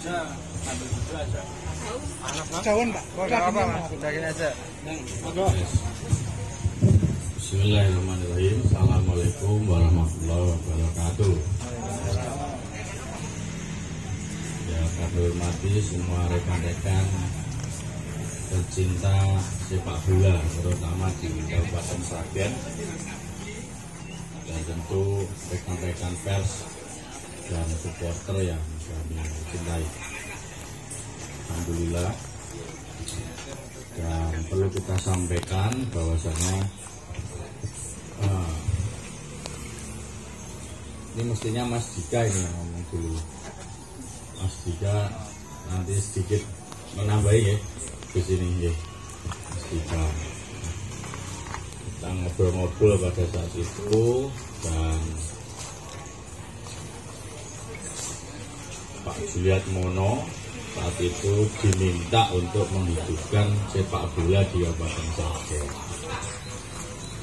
aja Jauhan Pak. Gak apa mas, udahin aja. Bismillahirrahmanirrahim. Assalamualaikum warahmatullahi wabarakatuh. Ya kami hormati semua rekan-rekan Pecinta sepak bola Terutama di Kabupaten Sragen. Dan tentu rekan-rekan pers Dan supporter yang kami cintai Alhamdulillah. Dan perlu kita sampaikan bahwasanya ah, ini mestinya Mas Dika ini yang ngomong dulu. Mas Dika nanti sedikit menambahi ya di sini ya. Mas Dika. Kita ngobrol-ngobrol pada saat itu dan Pak Juliat Mono saat itu diminta untuk menghidupkan sepak bola di Kabupaten Sragen.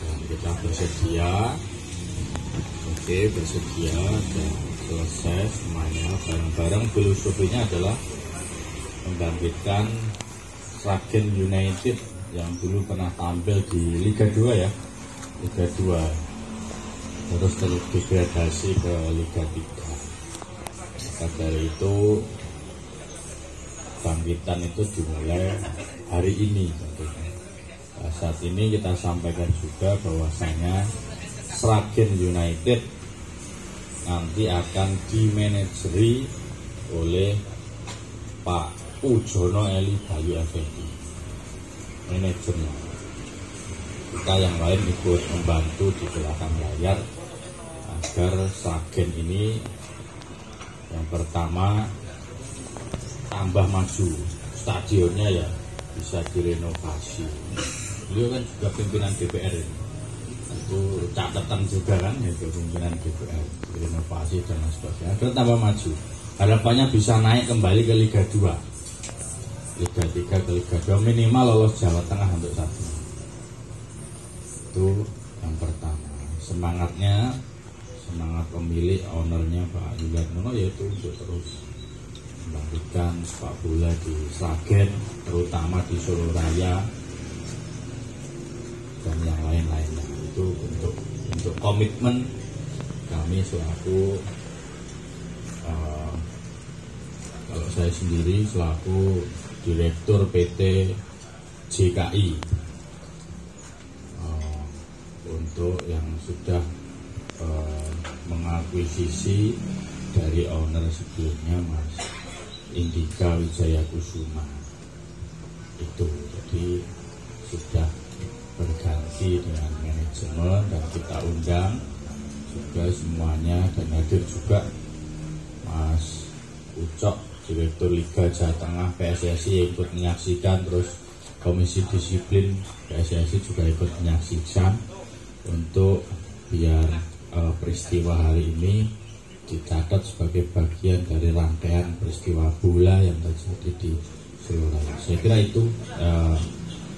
Dan kita bersedia, oke bersedia dan selesai semuanya. Bareng-bareng filosofinya adalah membangkitkan Sragen United yang dulu pernah tampil di Liga 2 ya, Liga 2 terus terus degradasi ke Liga 3 maka itu bangkitan itu dimulai hari ini tentunya. Nah, saat ini kita sampaikan juga bahwasanya Sragen United nanti akan dimanajeri oleh Pak Ujono Eli Bayu Effendi manajernya kita yang lain ikut membantu di belakang layar agar Sragen ini yang pertama tambah maju. Stadionnya ya bisa direnovasi. Beliau kan juga pimpinan DPR ini. Itu catatan juga kan itu pimpinan DPR renovasi dan lain sebagainya. Agar tambah maju. Harapannya bisa naik kembali ke Liga 2 Liga 3 ke Liga 2 minimal lolos Jawa Tengah untuk satu itu yang pertama. Semangatnya semangat pemilik ownernya Pak Yulian Mono yaitu untuk terus membangkitkan sepak bola di Sragen terutama di Solo Raya dan yang lain-lainnya. Itu untuk untuk komitmen kami selaku uh, kalau saya sendiri selaku direktur PT JKI uh, untuk yang sudah mengakuisisi dari owner sebelumnya Mas Indika Wijaya Kusuma. Itu jadi sudah berganti dengan manajemen dan kita undang juga semuanya dan hadir juga Mas Ucok Direktur Liga Jawa Tengah PSSI yang ikut menyaksikan terus Komisi Disiplin PSSI juga ikut menyaksikan untuk biar uh, peristiwa hari ini dicatat sebagai bagian dari rangkaian peristiwa bola yang terjadi di seluruh Saya kira itu uh,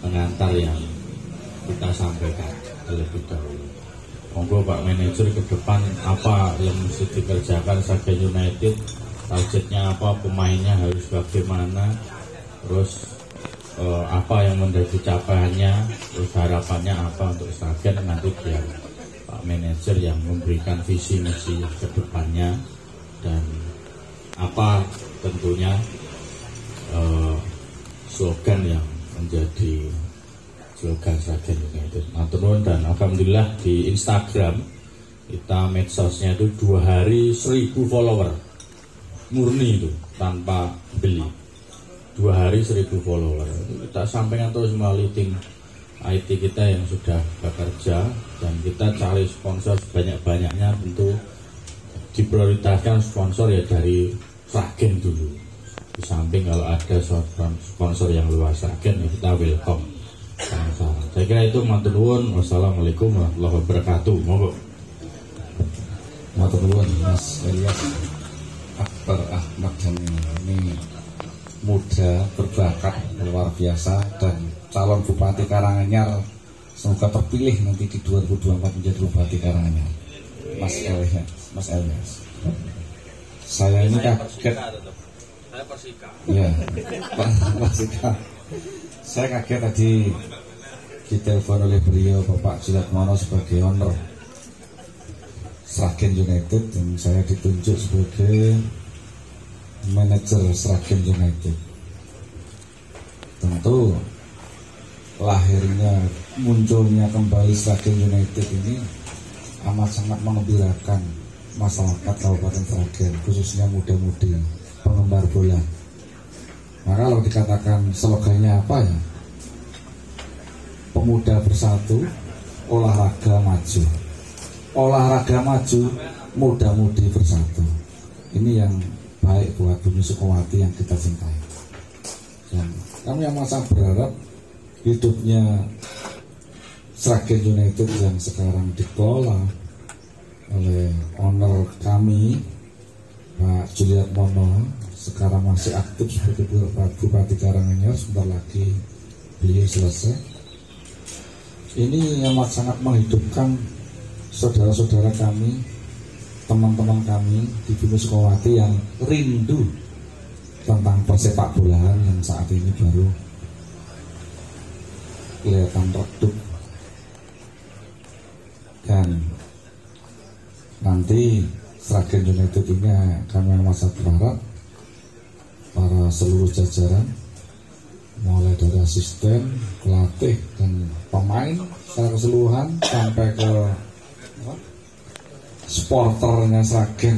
pengantar yang kita sampaikan terlebih dahulu. Monggo Pak Manajer ke depan apa yang mesti dikerjakan Saga United, targetnya apa, pemainnya harus bagaimana, terus uh, apa yang menjadi capaiannya, terus harapannya apa untuk Saga nanti biar Pak Manajer yang memberikan visi misi ke depannya. Dan apa tentunya uh, slogan yang menjadi slogan Sragen United. Nah, dan alhamdulillah di Instagram kita medsosnya itu dua hari seribu follower. Murni itu tanpa beli. Dua hari seribu follower. Kita sampaikan terus melalui tim IT kita yang sudah bekerja dan kita cari sponsor sebanyak-banyaknya tentu diprioritaskan sponsor ya dari Sragen dulu. Di samping kalau ada sponsor yang luas Sragen ya kita welcome. Saya kira itu matur nuwun. Wassalamualaikum warahmatullahi wabarakatuh. Monggo. Matur nuwun Mas Elias Akbar Ahmad ini muda berbakat luar biasa dan calon Bupati Karanganyar semoga terpilih nanti di 2024 menjadi Bupati Karanganyar Mas Elias Mas Elias saya ini kaget Persika. Ya, Persika. Saya kaget tadi ditelepon oleh beliau Bapak Mono sebagai owner Sragen United dan saya ditunjuk sebagai manajer Sragen United. Tentu lahirnya munculnya kembali Sragen United ini amat sangat mengembirakan masyarakat Kabupaten Sragen khususnya muda-mudi penggemar bola. Maka kalau dikatakan slogannya apa ya? Pemuda bersatu, olahraga maju. Olahraga maju, muda-mudi bersatu. Ini yang baik buat Bumi Sukowati yang kita cintai. Dan kami yang masa berharap hidupnya Sragen United yang sekarang dikelola oleh owner kami Pak Juliat Mono sekarang masih aktif sebagai Bupati Karanganyar sebentar lagi beliau selesai. Ini amat sangat menghidupkan saudara-saudara kami teman-teman kami di Bumi Sukawati yang rindu tentang persepak bolaan yang saat ini baru kelihatan redup dan nanti Sragen United ini kami masa berharap para seluruh jajaran mulai dari asisten, pelatih dan pemain secara keseluruhan sampai ke sporternya Sragen.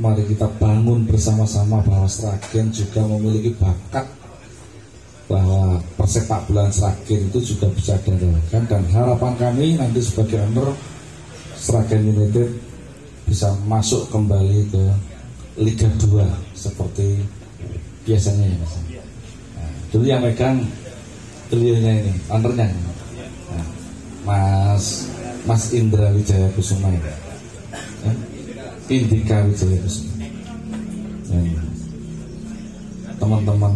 Mari kita bangun bersama-sama bahwa Sragen juga memiliki bakat bahwa persepak bolaan Sragen itu juga bisa diandalkan dan harapan kami nanti sebagai owner Sragen United bisa masuk kembali ke Liga 2 seperti biasanya ya mas. Nah, dulu yang megang beliaunya ini, ownernya nah, Mas Mas Indra Wijaya Kusuma ya. Ya, Indika Wijaya Kusuma. Dan teman-teman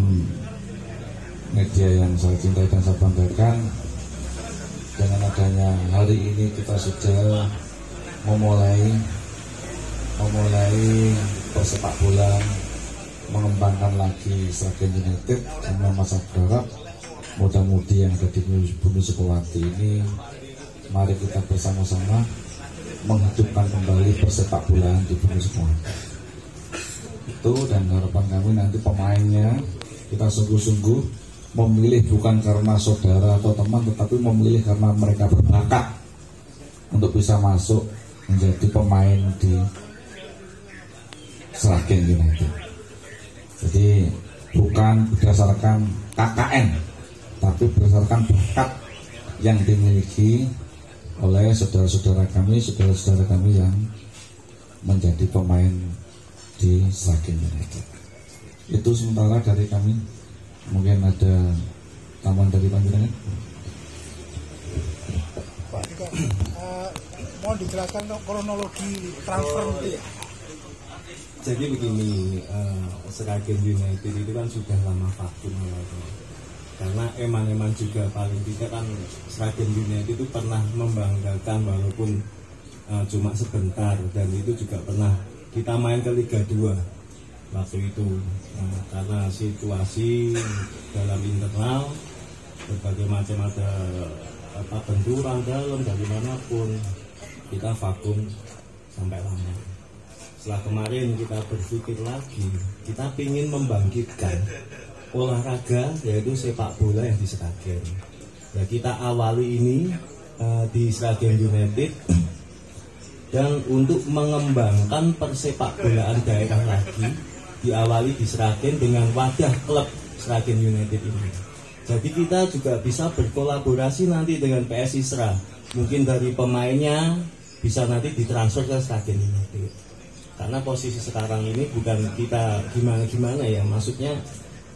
media yang saya cintai dan saya banggakan. Dengan adanya hari ini kita sudah memulai memulai persepak bola mengembangkan lagi Sragen United karena masa berharap muda-mudi yang ada di Bumi Sukowati ini mari kita bersama-sama menghidupkan kembali persepak bolaan di Bumi Sukowati itu dan harapan kami nanti pemainnya kita sungguh-sungguh memilih bukan karena saudara atau teman tetapi memilih karena mereka berbakat untuk bisa masuk menjadi pemain di Seragen United. Jadi bukan berdasarkan KKN, tapi berdasarkan bakat yang dimiliki oleh saudara-saudara kami, saudara-saudara kami yang menjadi pemain di Seragen United. Itu sementara dari kami. Mungkin ada tambahan dari panjenengan. Pak Dika, uh, mohon dijelaskan kronologi transfer itu ya. Jadi begini, uh, Seragen United itu kan sudah lama vakum ya, karena eman-eman juga paling tidak kan Seragen United itu pernah membanggakan walaupun uh, cuma sebentar dan itu juga pernah kita main ke Liga 2 waktu itu. Nah, karena situasi dalam internal berbagai macam ada apa benturan dalam dari kita vakum sampai lama. Setelah kemarin kita berpikir lagi kita ingin membangkitkan olahraga yaitu sepak bola yang di ya kita awali ini uh, di Seragen United dan untuk mengembangkan persepak bolaan daerah lagi diawali di Seragen dengan wadah klub Seragen United ini. Jadi kita juga bisa berkolaborasi nanti dengan PSI Sera. Mungkin dari pemainnya bisa nanti ditransfer ke Seragen United. Karena posisi sekarang ini bukan kita gimana-gimana ya, maksudnya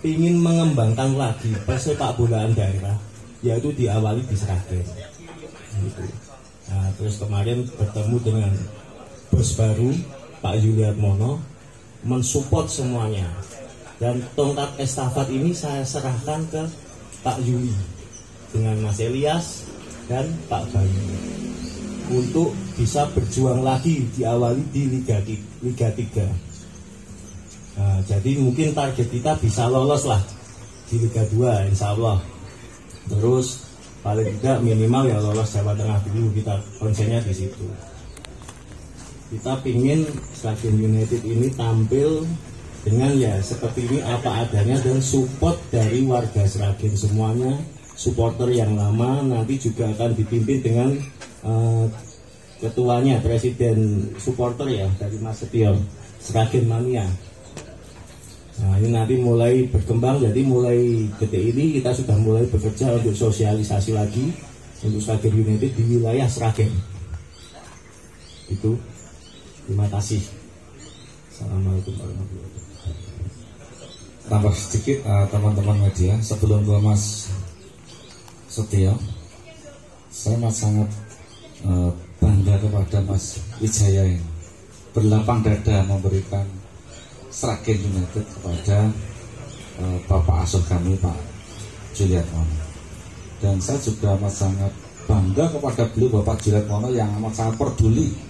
ingin mengembangkan lagi persepak bolaan daerah, yaitu diawali di Seragen. Gitu. Nah, terus kemarin bertemu dengan bos baru Pak Juliat Mono mensupport semuanya dan tongkat estafet ini saya serahkan ke Pak Yuli dengan Mas Elias dan Pak Bayu untuk bisa berjuang lagi diawali di Liga, Liga 3 Nah, jadi mungkin target kita bisa lolos lah di Liga 2 insya Allah. Terus paling tidak minimal ya lolos Jawa Tengah dulu kita konsennya di situ. Kita pingin Sragen United ini tampil dengan ya seperti ini apa adanya dan support dari warga Sragen semuanya supporter yang lama nanti juga akan dipimpin dengan eh, ketuanya presiden supporter ya dari Mas Setio Sragen Mania Nah ini nanti mulai berkembang jadi mulai detik ini kita sudah mulai bekerja untuk sosialisasi lagi untuk Sragen United di wilayah Sragen. Itu. Terima kasih. Assalamualaikum warahmatullahi wabarakatuh. tambah sedikit eh, teman-teman media sebelum ke Mas Setio saya mas sangat eh, bangga kepada Mas Wijaya ini berlapang dada memberikan Sragen United kepada eh, Bapak asuh kami Pak Juliet Mono dan saya juga amat sangat bangga kepada beliau Bapak Juliet Mono yang amat sangat peduli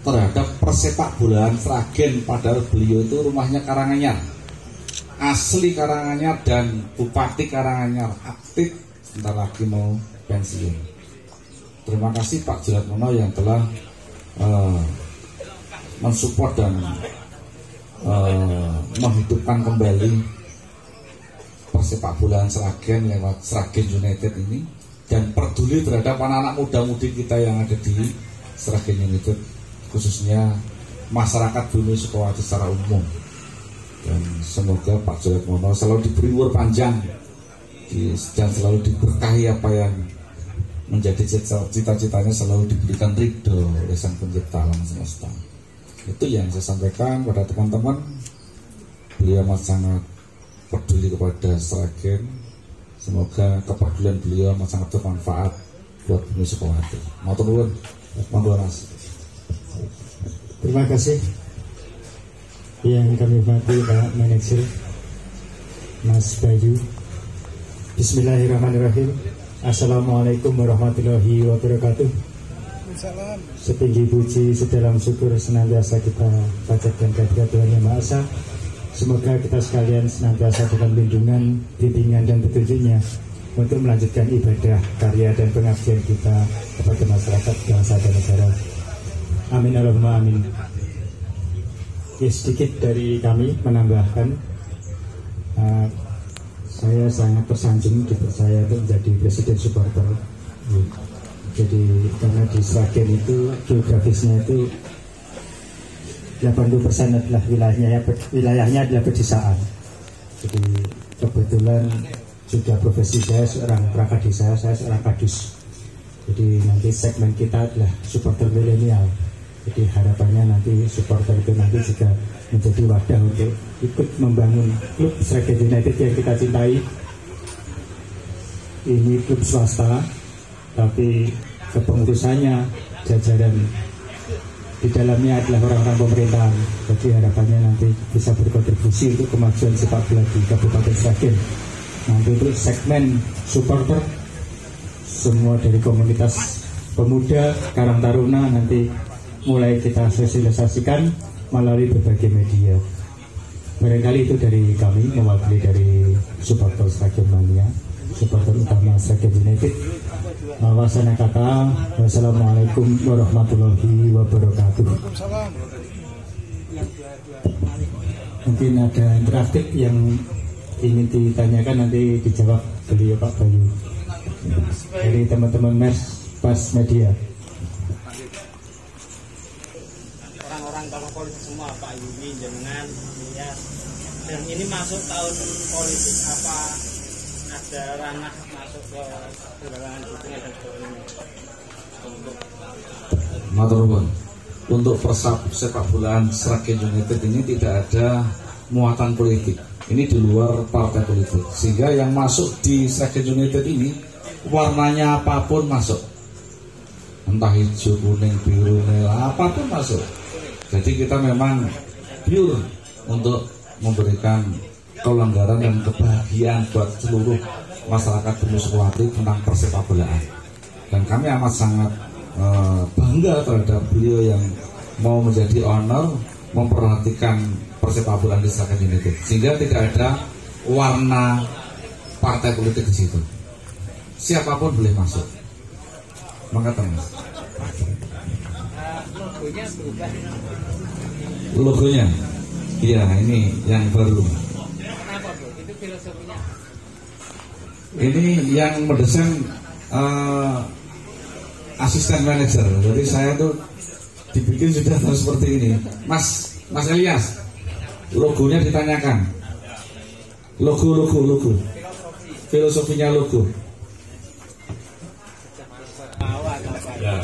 terhadap persepak bolaan Sragen padahal beliau itu rumahnya Karanganyar. Asli Karanganyar dan Bupati Karanganyar aktif. Sebentar lagi mau pensiun. Terima kasih Pak Jilat Mono yang telah eh, mensupport dan eh, menghidupkan kembali persepak bolaan Seragen lewat Seragen United ini dan peduli terhadap anak-anak muda-mudi kita yang ada di Seragen United khususnya masyarakat Bumi Sukawati secara umum. Dan semoga Pak Jolet Mono selalu diberi umur panjang dan selalu diberkahi apa yang menjadi cita- cita-citanya selalu diberikan ridho oleh sang pencipta alam semesta. Itu yang saya sampaikan pada teman-teman. Beliau amat sangat peduli kepada Sragen. Semoga kepedulian beliau amat sangat bermanfaat buat bumi Sukawati mau mau mas Terima kasih. Yang kami hormati Pak Manajer Mas Bayu. Bismillahirrahmanirrahim. Assalamualaikum warahmatullahi wabarakatuh. Setinggi puji sedalam syukur senantiasa kita panjatkan kehadirat Tuhan Yang Maha Esa. Semoga kita sekalian senantiasa dalam lindungan, bimbingan dan petunjuknya untuk melanjutkan ibadah, karya dan pengabdian kita kepada masyarakat, bangsa dan negara. Amin Allahumma amin. Ya sedikit dari kami menambahkan uh, saya sangat tersanjung dipercaya untuk menjadi presiden supporter. Jadi karena di Sragen itu geografisnya itu 80% adalah wilayahnya wilayahnya adalah pedesaan. Jadi kebetulan sudah profesi saya seorang prakadisa, saya seorang kadus. Jadi nanti segmen kita adalah supporter milenial. Jadi harapannya nanti supporter itu nanti juga menjadi wadah untuk ikut membangun klub Sragen United yang kita cintai. Ini klub swasta, tapi kepengurusannya jajaran di dalamnya adalah orang-orang pemerintahan. Jadi harapannya nanti bisa berkontribusi untuk kemajuan sepak bola di Kabupaten Sragen. Nanti untuk segmen supporter semua dari komunitas pemuda Karang Taruna nanti mulai kita sosialisasikan melalui berbagai media. Barangkali itu dari kami mewakili dari supporter Sragen Mania, supporter utama Sragen United. Wasana kata, wassalamualaikum warahmatullahi wabarakatuh. Mungkin ada interaktif yang ingin ditanyakan nanti dijawab beliau Pak Bayu dari teman-teman mes pas media. orang-orang tokoh politik semua Pak Yudi jenengan ya dan ini masuk tahun politik apa ada ranah masuk ke penggalangan dukungan dan sebagainya untuk. Untuk persap sepak bolaan Sragen United ini tidak ada muatan politik. Ini di luar partai politik. Sehingga yang masuk di Sragen United ini warnanya apa pun masuk. Entah hijau, kuning, biru, merah, apa pun masuk. Jadi kita memang pure untuk memberikan kelonggaran dan kebahagiaan buat seluruh masyarakat Bumi Sukawati tentang persepak bolaan. Dan kami amat sangat eh, bangga terhadap beliau yang mau menjadi owner, memperhatikan persepak bolaan di Seragen United sehingga tidak ada warna partai politik di situ. Siapa pun boleh masuk. Mas logonya berubah. Logonya? Iya ini yang baru. Kenapa bu? Itu filosofinya. Ini yang mendesain eh, asisten manajer. Jadi saya tuh dibikin sudah harus seperti ini. Mas mas Elias logonya ditanyakan. Logo logo logo. Filosofinya logo. Ya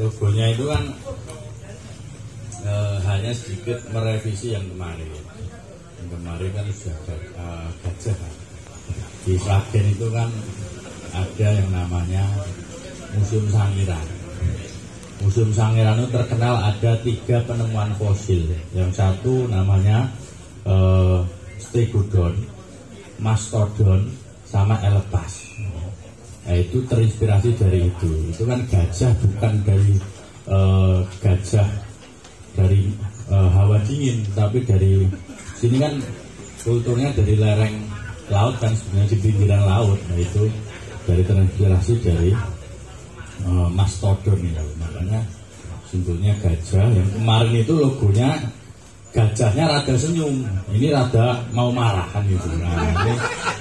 logonya itu kan eh, hanya sedikit merevisi yang kemarin. Yang kemarin kan sudah eh, gajah. Di Sragen itu kan ada yang namanya Museum Sangiran. Museum Sangiran itu terkenal ada tiga penemuan fosil. Yang satu namanya eh, Stegodon Mastodon sama Elepas Nah, itu terinspirasi dari itu. Itu kan gajah bukan dari eh, gajah dari eh, hawa dingin, tapi dari sini kan kulturnya dari lereng laut kan sebenarnya di pinggiran laut. Nah, itu dari terinspirasi dari eh, mastodon ya. Makanya simbolnya gajah. Yang kemarin itu logonya gajahnya rada senyum, ini rada mau marah kan gitu. Nah, ini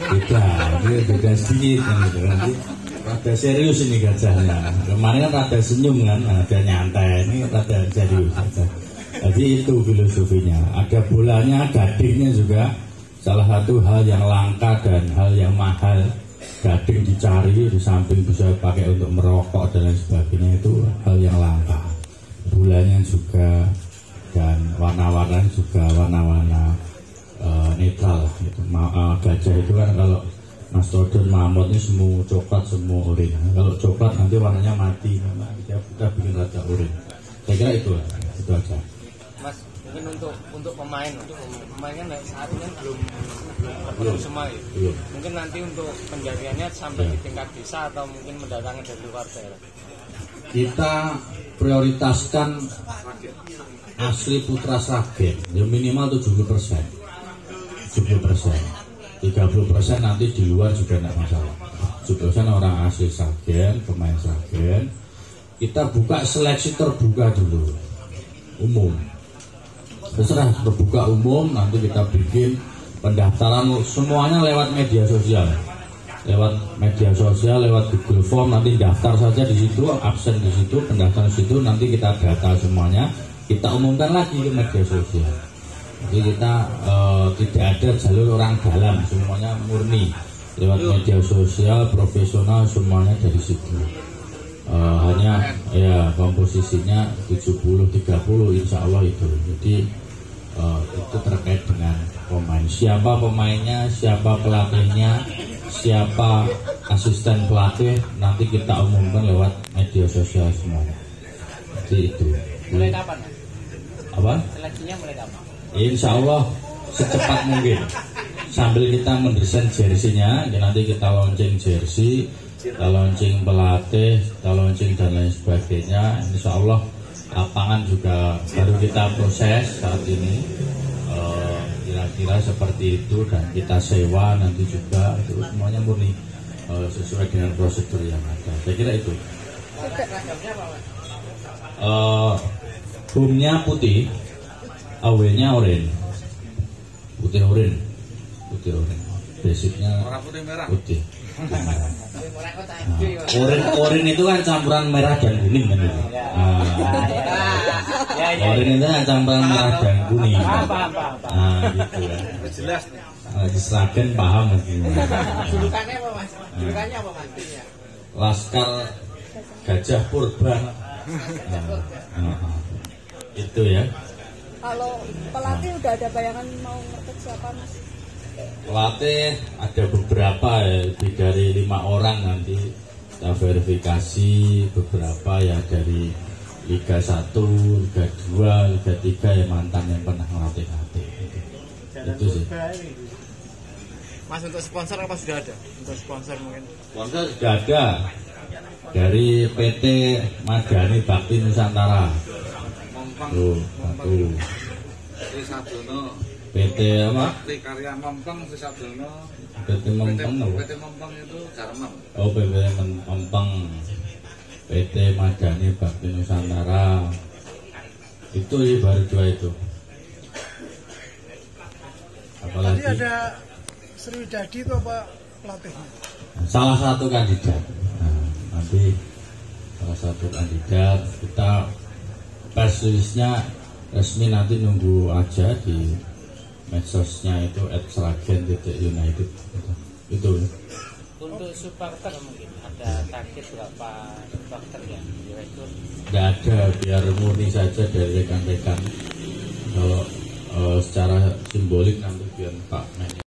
beda, ini beda sedikit kan gitu. Nanti rada serius ini gajahnya. Kemarin kan rada senyum kan, nah, ada nyantai, ini rada serius. Rada. Jadi itu filosofinya. Ada bolanya, gadingnya juga salah satu hal yang langka dan hal yang mahal. Gading dicari di samping bisa pakai untuk merokok dan lain sebagainya itu hal yang langka. Bulannya juga dan warna-warnanya juga warna-warna eh, netral gitu. Ma- eh, gajah itu kan kalau mastodon mamut ini semua coklat semua oranye kalau coklat nanti warnanya mati nah, kita, kita bikin rada oranye saya kira itu itu aja Mas, mungkin untuk untuk pemain, untuk pemain kan saat ini kan belum belum semua ya. Belum. Mungkin nanti untuk penjaringannya sampai Ya. di tingkat desa atau mungkin mendatangkan dari luar daerah. kita prioritaskan asli putra Sragen ya minimal 70 persen. 70 persen. 30 persen nanti di luar juga tidak masalah. 70 persen orang asli Sragen pemain Sragen kita buka seleksi terbuka dulu umum. Terserah terbuka umum nanti kita bikin pendaftaran. Semuanya lewat media sosial. Lewat media sosial lewat Google Form nanti daftar saja di situ absen di situ pendaftaran di situ nanti kita data semuanya kita umumkan lagi ke media sosial. Jadi kita eh, tidak ada jalur orang dalam semuanya murni. Lewat media sosial profesional semuanya dari situ. Eh, hanya ya komposisinya 70 30 insya Allah itu. Jadi eh, itu terkait dengan pemain. Siapa pemainnya siapa pelatihnya siapa asisten pelatih nanti kita umumkan lewat media sosial semuanya jadi itu. Mulai kapan? Apa? Seleksinya mulai kapan? Insya Allah secepat mungkin. Sambil kita mendesain jersinya ya nanti kita launching jersey kita launching pelatih kita launching dan lain sebagainya. Insya Allah lapangan juga baru kita proses saat ini. Eh, kira-kira seperti itu dan kita sewa nanti juga. Itu semuanya murni eh, sesuai dengan prosedur yang ada. Saya kira itu. Eh, Boomnya putih awalnya oranye putih oranye putih oranye basicnya putih Nah, oren oren itu kan campuran merah dan kuning kan itu. Nah, Ya, ya, oren itu kan campuran merah dan kuning. Paham, paham, paham, paham. Nah, gitu kan. jelas Nah, di paham mestinya. Julukannya apa mas? Julukannya apa mas? Laskar Gajah Purba. Nah, nah, itu ya. Kalau pelatih udah ada bayangan mau ngerekrut siapa mas? Pelatih ada beberapa ya, lebih dari lima orang nanti kita verifikasi beberapa ya dari Liga 1, Liga 2, Liga 3 ya mantan yang pernah melatih latih itu sih. Mas untuk sponsor apa sudah ada? Untuk sponsor mungkin. Sponsor sudah ada dari PT Madani Bakti Nusantara. Tuh, satu. Trisadono PT apa? Trikarya Mempeng Trisadono PT Mempeng apa? PT Mempeng itu Jarman. Oh PT Mempeng PT Madani Bakti Nusantara. Itu ya baru dua itu. Tadi apalagi ada Sriwidadi itu apa pelatihnya? salah satu kandidat. Nah, nanti salah satu kandidat kita press release-nya resmi nanti nunggu aja di medsosnya itu @sragen.united itu, itu Untuk supporter mungkin ada target berapa supporter ya direktur? nggak ada biar murni saja dari rekan-rekan. Kalau eh, secara simbolik nanti biar Pak